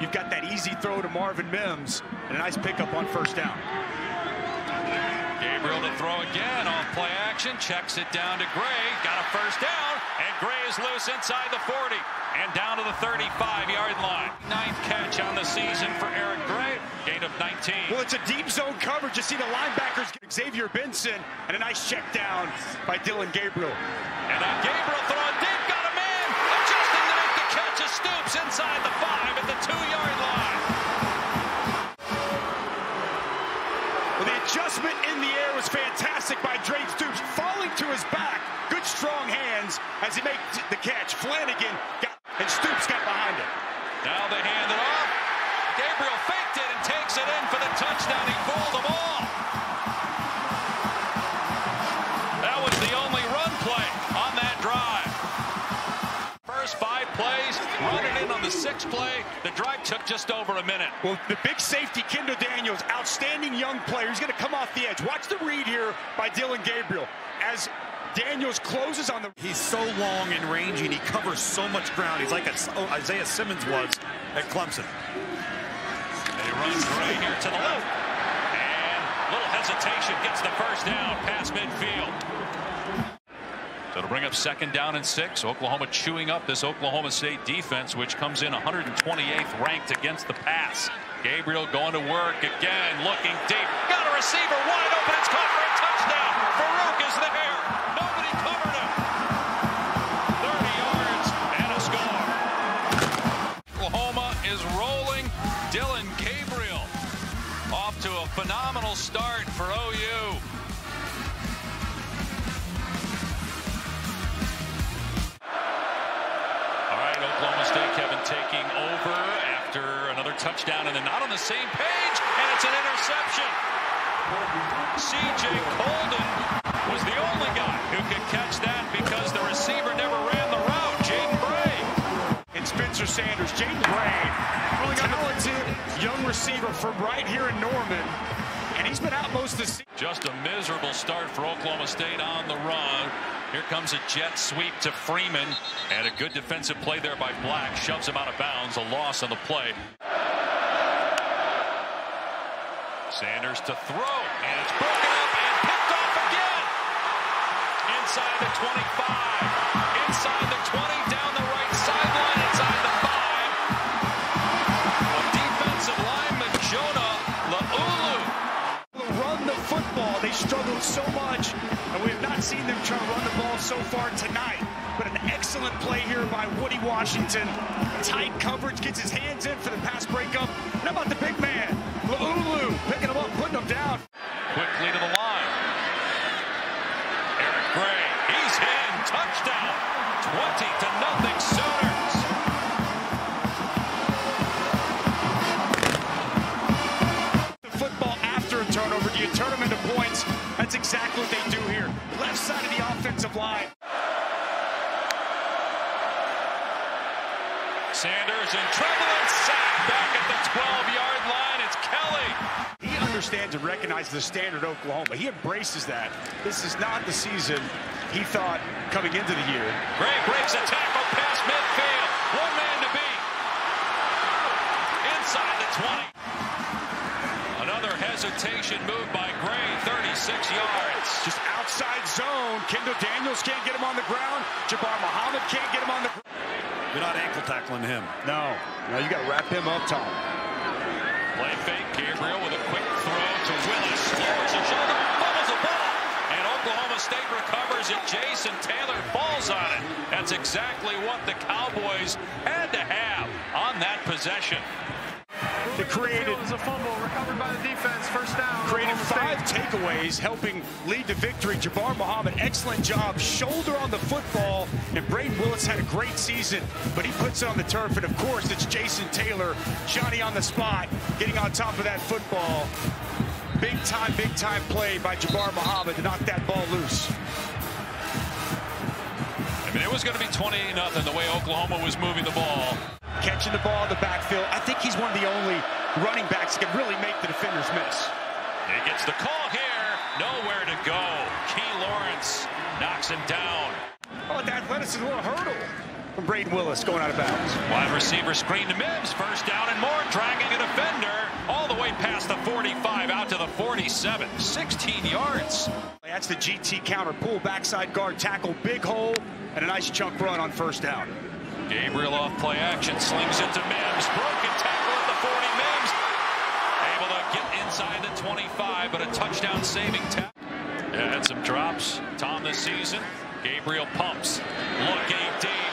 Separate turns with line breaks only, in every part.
you've got that easy throw to Marvin Mims and a nice pickup on first down.
Gabriel to throw again on play action. Checks it down to Gray. Got a first down. And Gray is loose inside the 40 and down to the 35-yard line. Ninth catch on the season for Eric Gray. Gain of 19.
Well, it's a deep zone coverage. You see the linebackers, Xavier Benson, and a nice check down by Dillon Gabriel.
And now Gabriel throwing deep. Stoops inside the five at the two-yard line.
Well, the adjustment in the air was fantastic by Dre Stoops, falling to his back. Good strong hands as he makes the catch. Flanagan got, and Stoops got behind it.
Now they hand it off. Gabriel faked it and takes it in for the touchdown. He fooled them all. The sixth play. The drive took just over a minute.
Well, the big safety, Kendall Daniels, outstanding young player. He's going to come off the edge. Watch the read here by Dillon Gabriel. As Daniels closes on the...
He's so long and rangy, and he covers so much ground. He's like a, oh, Isaiah Simmons was at Clemson.
He runs right here to the left. And little hesitation gets the first down past midfield. To bring up second down and six, Oklahoma chewing up this Oklahoma State defense, which comes in 128th ranked against the pass. Gabriel going to work again, looking deep. Got a receiver wide open. It's caught for a touchdown. Farooq is there. Nobody covered him. 30 yards and a score. Oklahoma is rolling. Dillon Gabriel off to a phenomenal start for OU. Taking over after another touchdown, and they're not on the same page, and it's an interception. C.J. Coldon was the only guy who could catch that because the receiver never ran the route, Jaden Bray.
And Spencer Sanders, Jaden Bray, really talented young receiver from right here in Norman. And he's been out most of the season.
Just a miserable start for Oklahoma State on the run. Here comes a jet sweep to Freeman. And a good defensive play there by Black. Shoves him out of bounds. A loss on the play. Sanders to throw. And it's broken up and picked off again. Inside the 25.
So far tonight. But an excellent play here by Woody Washington. Tight coverage, gets his hands in for the pass breakup. And how about the
Sanders in trouble and sacked back at the 12-yard line. It's Kelly.
He understands and recognizes the standard Oklahoma. He embraces that. This is not the season he thought coming into the year.
Gray breaks a tackle past midfield. One man to beat. Inside the 20. Another hesitation move by Gray, 36 yards.
Just outside zone. Kendall Daniels can't get him on the ground. Jabbar Muhammad can't get him on the ground.
You're not ankle tackling him.
No. No, you got to wrap him up, Tom.
Play fake. Gabriel with a quick throw to Willis. Lowers his shoulder. Fumbles the ball. And Oklahoma State recovers it. Jason Taylor falls on it. That's exactly what the Cowboys had to have on that possession.
They created,
was a fumble recovered by the defense. First down.
created five
State.
takeaways, helping lead to victory. Jabbar Muhammad, excellent job. Shoulder on the football. And Brayden Willis had a great season, but he puts it on the turf. And of course, it's Jason Taylor, Johnny on the spot, getting on top of that football. Big time, big time play by Jabbar Muhammad to knock that ball loose.
I mean, it was going to be 28 nothing the way Oklahoma was moving the ball.
Catching the ball in the backfield. I think he's one of the only running backs that can really make the defenders miss.
He gets the call here. Nowhere to go. Key Lawrence knocks him down.
Oh, the athleticism, a little hurdle from Brayden Willis going out of bounds.
Wide receiver screen to Mims. First down and more. Dragging a defender all the way past the 45 out to the 47. 16 yards.
That's the GT counter pull backside guard tackle, big hole, and a nice chunk run on first down.
Gabriel off play action, slings it to Mims. Broken tackle at the 40. Mims able to get inside the 25, but a touchdown saving tackle. Yeah, had some drops. Tom this season. Gabriel pumps, looking deep,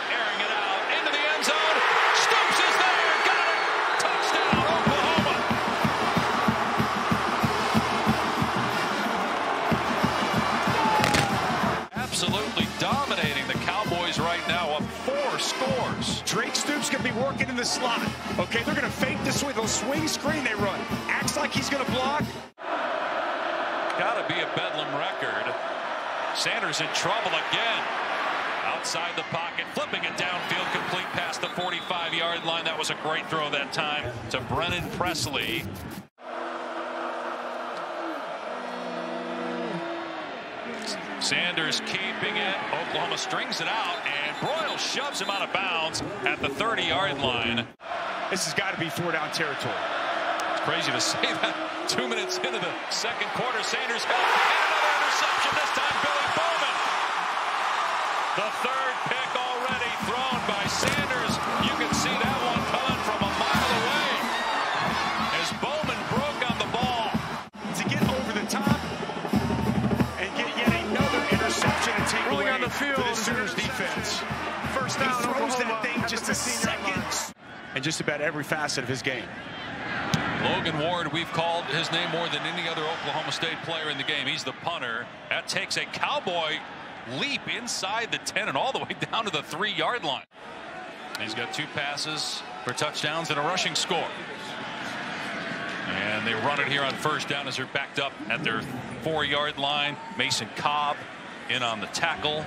working in the slot. Okay, they're going to fake the swing. They'll swing screen they run. Acts like he's going to block.
Got to be a bedlam record. Sanders in trouble again. Outside the pocket, flipping it downfield, complete past the 45-yard line. That was a great throw that time to Brennan Presley. Sanders keeping it. Oklahoma strings it out, and Broyles shoves him out of bounds at the 30-yard line.
This has got to be four-down territory.
It's crazy to say that two minutes into the second quarter. Sanders got
in just about every facet of his game.
Logan Ward, we've called his name more than any other Oklahoma State player in the game. He's the punter. That takes a Cowboy leap inside the 10 and all the way down to the three-yard line. He's got two passes for touchdowns and a rushing score. And they run it here on first down as they're backed up at their four-yard line. Mason Cobb in on the tackle.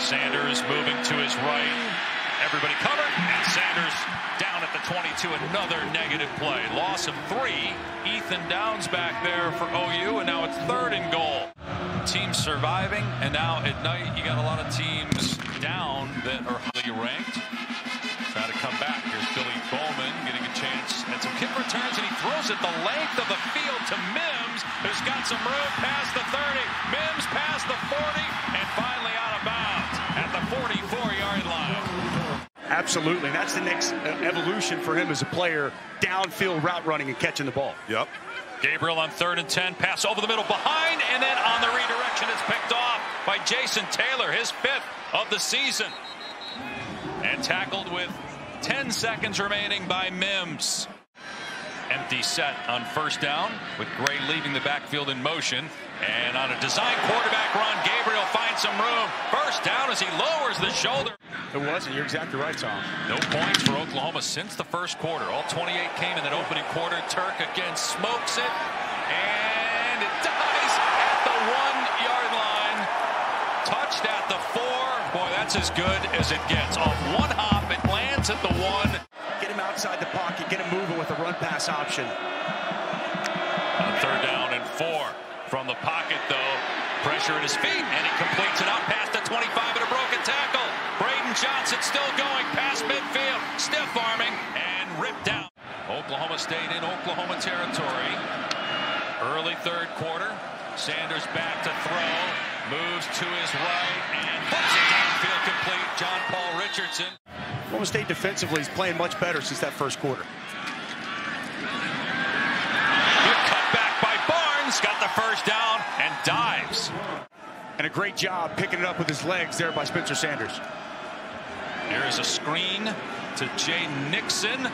Sanders moving to his right. Everybody covered, and Sanders down at the 22. Another negative play. Loss of three. Ethan Downs back there for OU, and now it's third and goal. Teams surviving, and now at night you got a lot of teams down that are highly ranked. Try to come back. Here's Billy Bowman getting a chance at some kick returns, and he throws it the length of the field to Mims, who's got some room past the 30. Mims past the 40,
Absolutely. That's the next uh, evolution for him as a player, downfield route running and catching the ball.
Yep.
Gabriel on third and 10, pass over the middle behind, and then on the redirection, it's picked off by Jason Taylor, his fifth of the season. And tackled with 10 seconds remaining by Mims. Empty set on first down with Gray leaving the backfield in motion. And on a design quarterback run, Gabriel finds some room. First down as he lowers the shoulder.
It wasn't. You're exactly right, Tom.
No points for Oklahoma since the first quarter. All 28 came in that opening quarter. Turk again smokes it. And it dies at the one-yard line. Touched at the four. Boy, that's as good as it gets. Off one hop, it lands at the one.
Get him outside the pocket, get him moving with a run pass option.
On third down and four. From the pocket, though, pressure at his feet, and he completes it out past the 25 and a broken tackle. Braden Johnson still going past midfield, stiff arming, and ripped down. Oklahoma State in Oklahoma territory. Early third quarter. Sanders back to throw. Moves to his right and puts it downfield complete. John Paul Richardson.
Oklahoma State defensively is playing much better since that first quarter.
Good cut back by Barnes. Got the first down and dives.
And a great job picking it up with his legs there by Spencer Sanders.
Here is a screen to Jay Nixon.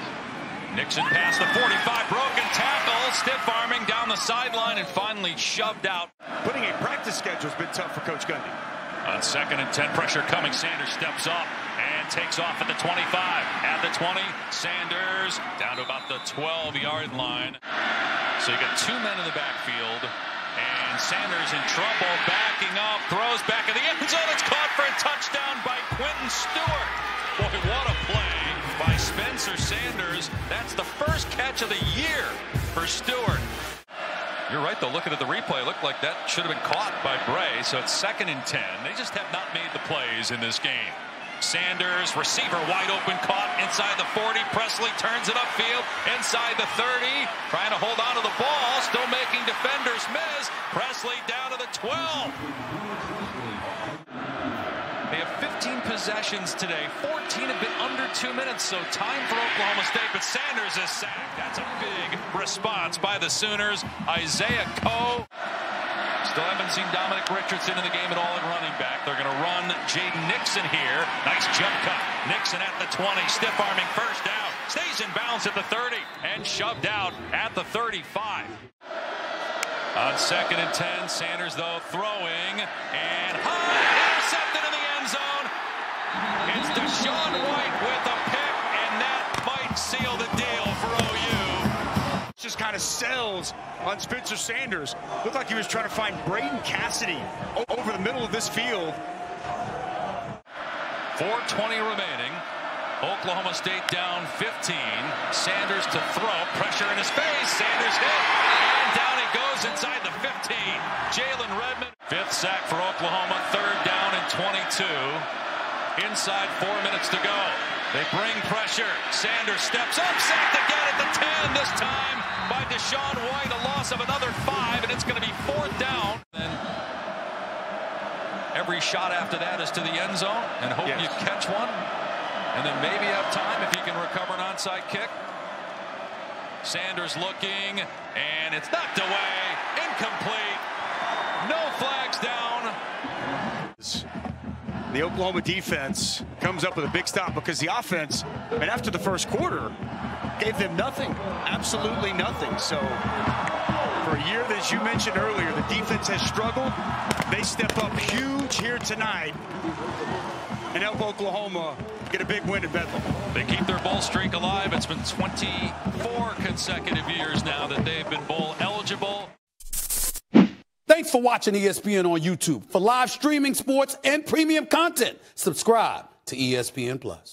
Nixon past the 45, broken tackle, stiff arming down the sideline, and finally shoved out.
Putting a practice schedule has been tough for Coach Gundy.
On second and 10, pressure coming. Sanders steps up and takes off at the 25. At the 20, Sanders down to about the 12-yard line. So you got two men in the backfield, and Sanders in trouble, backing up, throws back in the end zone. It's caught for a touchdown by Quentin Stewart. Boy, what a play by Spencer Sanders. That's the first catch of the year for Stewart. You're right, though. Looking at the replay, it looked like that should have been caught by Bray. So it's second and 10. They just have not made the plays in this game. Sanders, receiver wide open, caught inside the 40. Presley turns it upfield, inside the 30, trying to hold on to the ball, still making defenders miss. Presley down to the 12. They have 15 possessions today. 14 have been under two minutes, so time for Oklahoma State. But Sanders is sacked. That's a big response by the Sooners. Isaiah Coe. Still haven't seen Dominic Richardson in the game at all at running back. They're going to run Jaden Nixon here. Nice jump cut. Nixon at the 20. Stiff arming first down. Stays in bounds at the 30 and shoved out at the 35. On second and 10, Sanders, though, throwing and high. Intercepted in the end zone. It's DaShaun White with a pick, and that might seal
kind of sells on Spencer Sanders. Looked like he was trying to find Braden Cassidy over the middle of this field.
420 remaining. Oklahoma State down 15. Sanders to throw. Pressure in his face. Sanders hit. And down he goes inside the 15. Jalen Redmond. Fifth sack for Oklahoma. Third down and 22. Inside four minutes to go. They bring pressure. Sanders steps up. Sacked again at the 10. This time by DaShaun White. A loss of another five. And it's going to be fourth down. And every shot after that is to the end zone. And hope
Yes.
you catch one. And then maybe have time if you can recover an onside kick. Sanders looking, and it's knocked away. Incomplete. No flags down.
The Oklahoma defense comes up with a big stop because the offense, and after the first quarter, gave them nothing, absolutely nothing. So for a year as you mentioned earlier, the defense has struggled. They step up huge here tonight and help Oklahoma get a big win at Bedlam.
They keep their bowl streak alive. It's been 24 consecutive years now that they've been bowl eligible.
Thanks for watching E ESPN on YouTube. For live streaming sports and premium content, subscribe to E ESPN Plus.